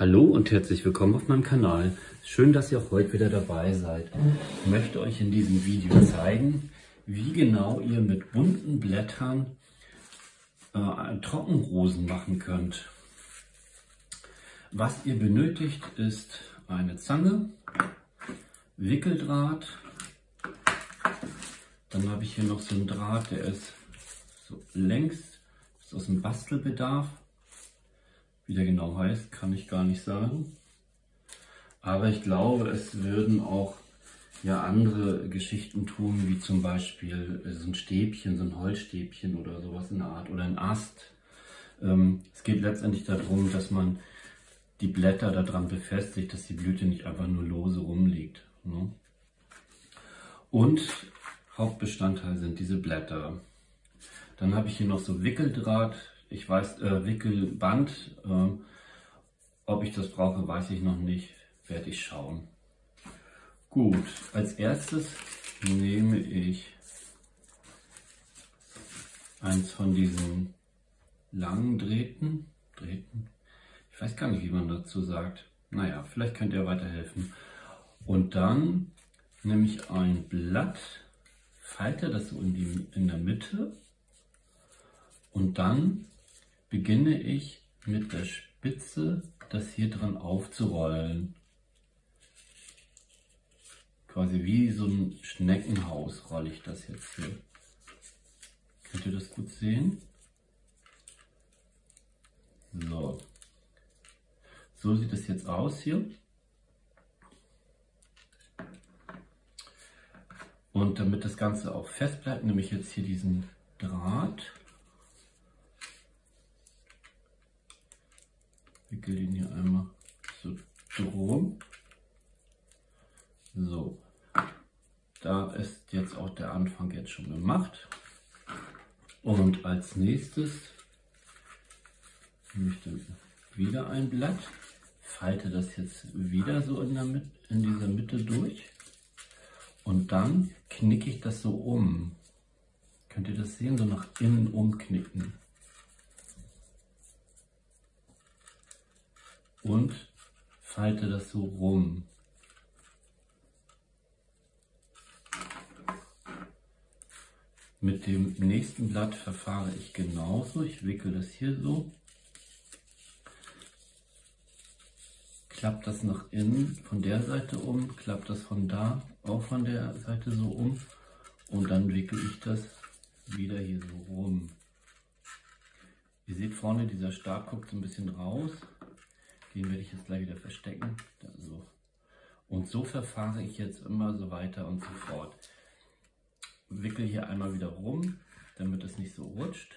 Hallo und herzlich willkommen auf meinem Kanal. Schön, dass ihr auch heute wieder dabei seid. Ich möchte euch in diesem Video zeigen, wie genau ihr mit bunten Blättern äh, Trockenrosen machen könnt. Was ihr benötigt ist eine Zange, Wickeldraht, dann habe ich hier noch so einen Draht, der ist so längs, ist aus dem Bastelbedarf. Wie der genau heißt, kann ich gar nicht sagen. Aber ich glaube, es würden auch ja andere Geschichten tun, wie zum Beispiel so ein Stäbchen, so ein Holzstäbchen oder sowas in der Art oder ein Ast. Ähm, es geht letztendlich darum, dass man die Blätter daran befestigt, dass die Blüte nicht einfach nur lose rumliegt. Ne? Und Hauptbestandteil sind diese Blätter. Dann habe ich hier noch so Wickeldraht, ich weiß, äh, Wickelband. Äh, ob ich das brauche, weiß ich noch nicht, werde ich schauen. Gut, als erstes nehme ich eins von diesen langen Drähten. Drähten. Ich weiß gar nicht, wie man dazu sagt. Naja, vielleicht könnt ihr weiterhelfen. Und dann nehme ich ein Blatt, falte das so in, die, in der Mitte und dann beginne ich mit der Spitze das hier dran aufzurollen quasi wie so ein Schneckenhaus rolle ich das jetzt hier. Könnt ihr das gut sehen? So. So sieht es jetzt aus hier. Und damit das Ganze auch fest bleibt, nehme ich jetzt hier diesen Draht. Wickel den hier einmal so drum. So, da ist jetzt auch der Anfang jetzt schon gemacht. Und als nächstes nehme ich dann wieder ein Blatt, falte das jetzt wieder so in, der Mitte, in dieser Mitte durch und dann knicke ich das so um. Könnt ihr das sehen? So nach innen umknicken. Und falte das so rum. Mit dem nächsten Blatt verfahre ich genauso. Ich wickel das hier so. Klappe das nach innen von der Seite um, klappe das von da auch von der Seite so um und dann wickel ich das wieder hier so rum. Ihr seht vorne, dieser Stab guckt so ein bisschen raus. Den werde ich jetzt gleich wieder verstecken. So. Und so verfahre ich jetzt immer so weiter und so fort wickel hier einmal wieder rum, damit es nicht so rutscht.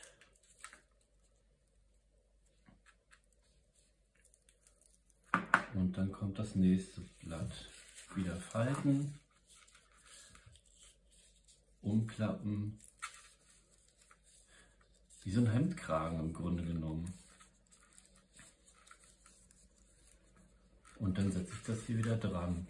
Und dann kommt das nächste Blatt. Wieder falten, umklappen. Wie so ein Hemdkragen im Grunde genommen. Und dann setze ich das hier wieder dran.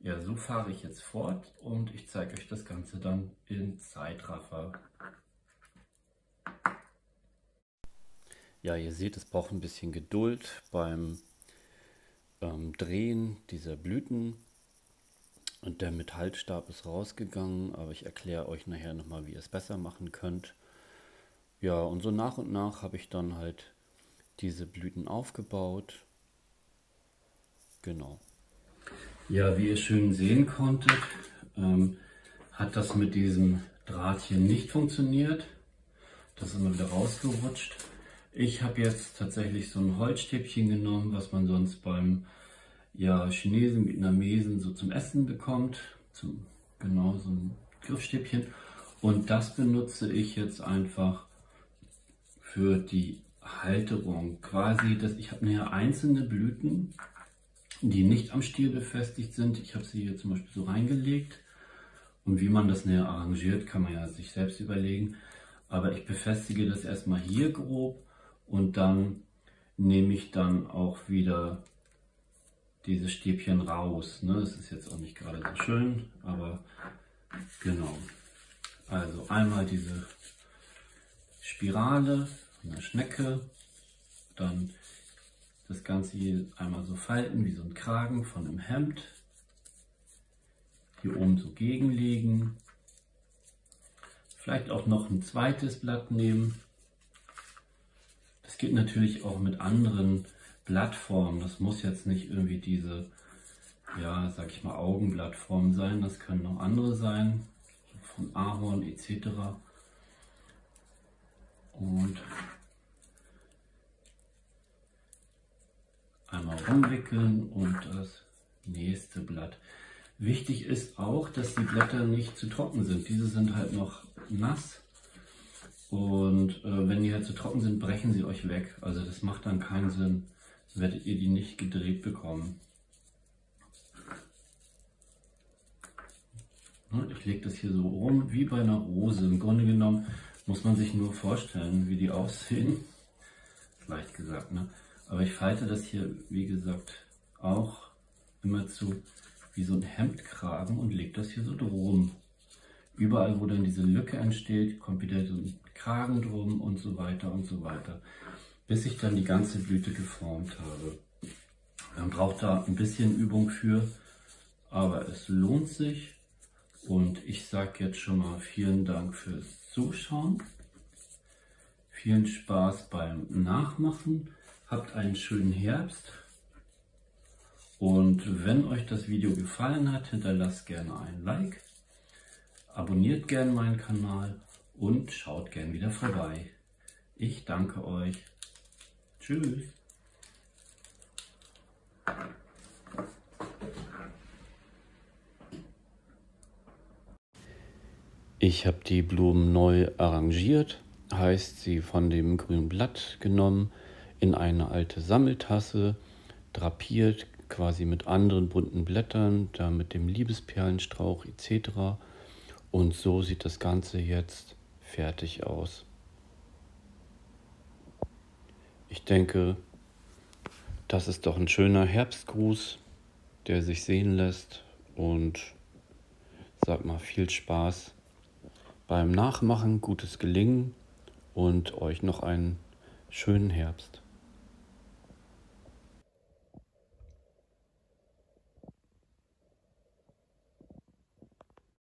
Ja, so fahre ich jetzt fort und ich zeige euch das Ganze dann in Zeitraffer. Ja, ihr seht, es braucht ein bisschen Geduld beim ähm, Drehen dieser Blüten. Und der Metallstab ist rausgegangen, aber ich erkläre euch nachher nochmal, wie ihr es besser machen könnt. Ja, und so nach und nach habe ich dann halt diese Blüten aufgebaut. Genau. Ja, wie ihr schön sehen konntet, ähm, hat das mit diesem Drahtchen nicht funktioniert. Das ist immer wieder rausgerutscht. Ich habe jetzt tatsächlich so ein Holzstäbchen genommen, was man sonst beim ja, Chinesen, Vietnamesen so zum Essen bekommt. Zum, genau so ein Griffstäbchen. Und das benutze ich jetzt einfach für die Halterung. Quasi, dass ich habe hier einzelne Blüten die nicht am Stiel befestigt sind. Ich habe sie hier zum Beispiel so reingelegt. Und wie man das näher arrangiert, kann man ja sich selbst überlegen. Aber ich befestige das erstmal hier grob und dann nehme ich dann auch wieder diese Stäbchen raus. Ne? Das ist jetzt auch nicht gerade so schön, aber genau. Also einmal diese Spirale von der Schnecke, dann das Ganze hier einmal so falten wie so ein Kragen von einem Hemd. Hier oben so gegenlegen. Vielleicht auch noch ein zweites Blatt nehmen. Das geht natürlich auch mit anderen Blattformen. Das muss jetzt nicht irgendwie diese, ja, sag ich mal, Augenblattform sein. Das können auch andere sein, von Ahorn etc. Und einmal rumwickeln und das nächste Blatt. Wichtig ist auch, dass die Blätter nicht zu trocken sind. Diese sind halt noch nass und äh, wenn die halt zu trocken sind, brechen sie euch weg. Also das macht dann keinen Sinn. Werdet ihr die nicht gedreht bekommen. Ich lege das hier so rum wie bei einer Rose. Im Grunde genommen muss man sich nur vorstellen, wie die aussehen. Leicht gesagt, ne? Aber ich falte das hier, wie gesagt, auch immer zu wie so ein Hemdkragen und lege das hier so drum. Überall, wo dann diese Lücke entsteht, kommt wieder so ein Kragen drum und so weiter und so weiter, bis ich dann die ganze Blüte geformt habe. Man braucht da ein bisschen Übung für, aber es lohnt sich. Und ich sage jetzt schon mal vielen Dank fürs Zuschauen. Vielen Spaß beim Nachmachen. Habt einen schönen Herbst. Und wenn euch das Video gefallen hat, hinterlasst gerne ein Like, abonniert gerne meinen Kanal und schaut gerne wieder vorbei. Ich danke euch. Tschüss. Ich habe die Blumen neu arrangiert, heißt sie von dem grünen Blatt genommen, in eine alte Sammeltasse, drapiert quasi mit anderen bunten Blättern, da mit dem Liebesperlenstrauch etc. Und so sieht das Ganze jetzt fertig aus. Ich denke, das ist doch ein schöner Herbstgruß, der sich sehen lässt und sag mal viel Spaß beim Nachmachen, gutes Gelingen und euch noch einen schönen Herbst.